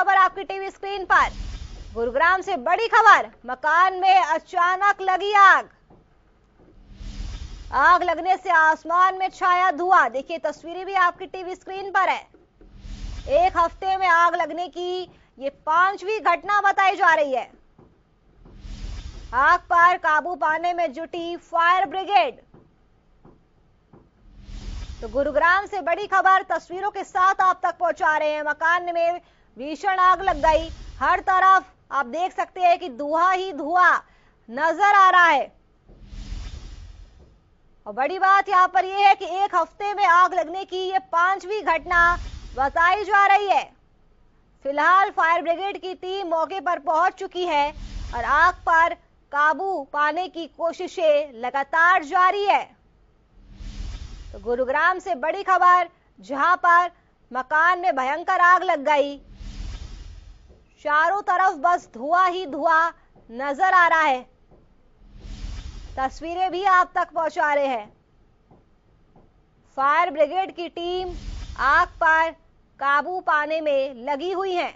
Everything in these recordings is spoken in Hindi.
खबर आपकी टीवी स्क्रीन पर। गुरुग्राम से बड़ी खबर, मकान में अचानक लगी आग। आग लगने से आसमान में छाया धुआँ। देखिए, तस्वीरें भी आपकी टीवी स्क्रीन पर है। एक हफ़्ते में आग लगने की ये पांचवी घटना बताई जा रही है। आग पर काबू पाने में जुटी फायर ब्रिगेड। तो गुरुग्राम से बड़ी खबर, तस्वीरों के साथ आप तक पहुँचा रहे हैं। मकान में भीषण आग लग गई। हर तरफ़ आप देख सकते हैं कि धुआँ ही धुआँ नज़र आ रहा है। और बड़ी बात यहाँ पर यह है कि एक हफ़्ते में आग लगने की ये पांचवी घटना बताई जा रही है। फ़िलहाल फायर ब्रिगेड की टीम मौके पर पहुँच चुकी है और आग पर काबू पाने की कोशिशें लगातार जारी है। तो गुरुग्राम से बड़ी खबर, जहाँ पर मकान में भयंकर आग लग गई। चारों तरफ़ बस धुआँ ही धुआँ नज़र आ रहा है। तस्वीरें भी आप तक पहुँचा रहे हैं। फायर ब्रिगेड की टीम आग पर काबू पाने में लगी हुई है।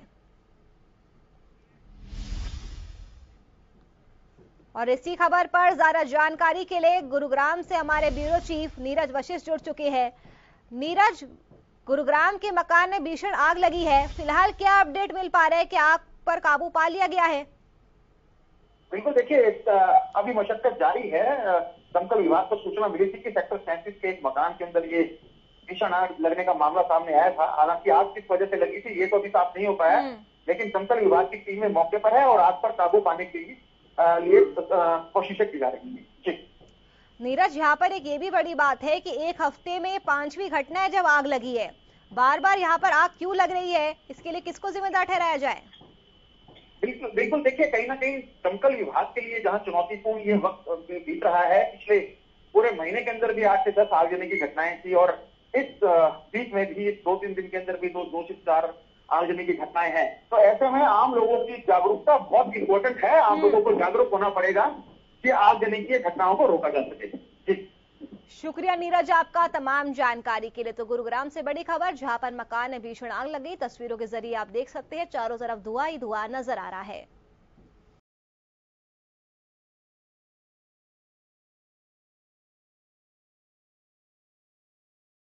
और इसी खबर पर ज़्यादा जानकारी के लिए गुरुग्राम से हमारे ब्यूरो चीफ नीरज वशिष्ठ जुड़ चुके हैं। नीरज गुरुग्राम के मकान में भीषण आग लगी है। फ़िलहाल क्या अपडेट मिल पा रहा है कि आग पर काबू पा लिया गया है? बिल्कुल देखिए अभी मशक्कत जारी है। दमकल विभाग को सूचना मिली थी कि सेक्टर सैंतीस के एक मकान के अंदर ये भीषण आग लगने का मामला सामने आया था। हालाँकि आग किस वजह से लगी थी ये तो अभी साफ़ नहीं हो पाया। हम्म। लेकिन दमकल विभाग की टीमें मौके पर है और आग पर काबू पाने के लिए लिए कोशिशें की जा रही है। जी। नीरज यहाँ पर एक ये भी बड़ी बात है कि एक हफ़्ते में पांचवी घटना है जब आग लगी है। बार बार यहाँ पर आग क्यों लग रही है? इसके लिए किसको जिम्मेदार ठहराया जाए? बिल्कुल बिल्कुल देखिए कहीं ना कहीं दमकल विभाग के लिए जहाँ चुनौतीपूर्ण ये वक्त बीत रहा है पिछले पूरे महीने के अंदर भी आठ से दस आगजनी की घटनाएँ थी और इस बीच में भी दो तीन दिन के अंदर भी दो दो से चार आगजनी की घटनाएँ हैं। तो ऐसे में आम लोगों की जागरूकता बहुत इंपॉर्टेंट है। आम लोगों को जागरूक होना पड़ेगा। कि देने की घटनाओं को रोका जा सके। शुक्रिया नीरज, आपका तमाम जानकारी के लिए। तो गुरुग्राम से बड़ी खबर जहाँ पर मकान में भीषण आग लगी तस्वीरों के ज़रिए आप देख सकते हैं, चारों तरफ़ धुआँ ही धुआँ नज़र आ रहा है।